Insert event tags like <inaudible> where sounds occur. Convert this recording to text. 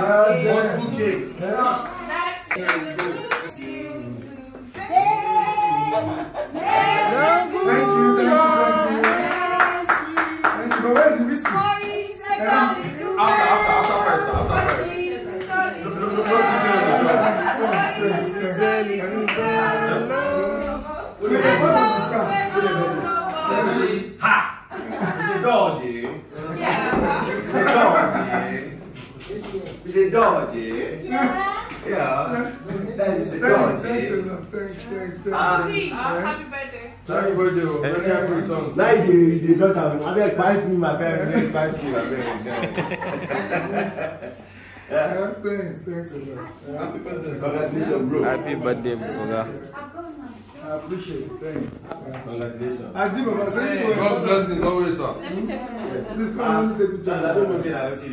Multiple cakes. Thank you, thank you, thank you. Thank you. It's a dodgy. Yeah. That is a Thanks, thanks a dodgy. lot. Thanks, thanks, thanks. Ah. Happy birthday. Happy birthday. oh. Very happy returns. Now you the daughter, I beg buy me my friend, buy me my friend. <laughs> Yeah, thanks, thanks a lot. Yeah, happy birthday. Congratulations, bro. Happy birthday, Oga. I appreciate it. Thank you. Yeah. Congratulations. Adi Baba, say you God's blessing always, sir. Let me check my Please come and take picture.